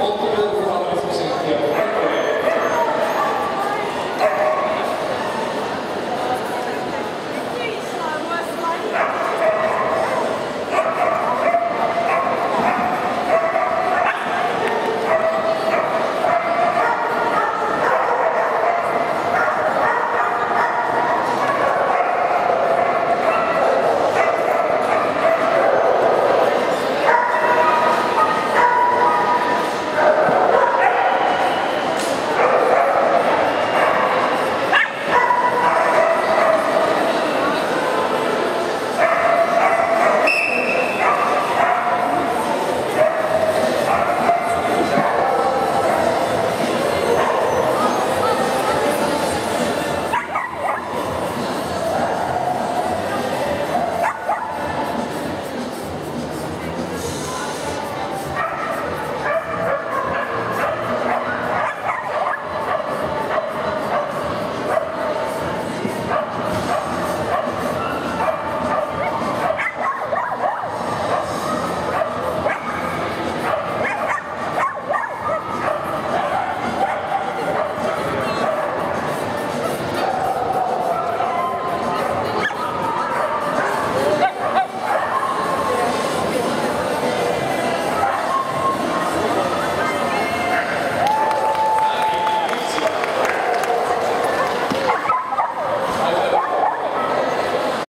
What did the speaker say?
All the beautiful submissions here.